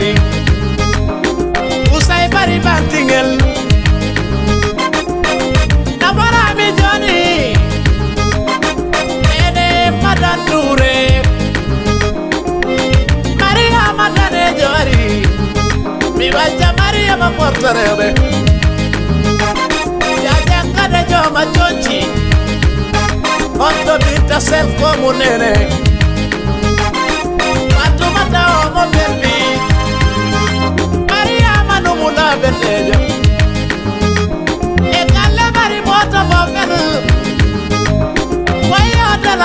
Kunani Usai bari bantingel Namara mi joni. Ene madandure Maria madane jori Mi wacha Maria ma portarebe Ya jangade joma chochi. Onto dita sel comunene Watu matao mo berbi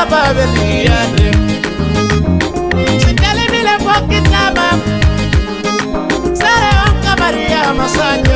kitaba beliyane Sitali bile po kitaba Sare wanka Maria Masanya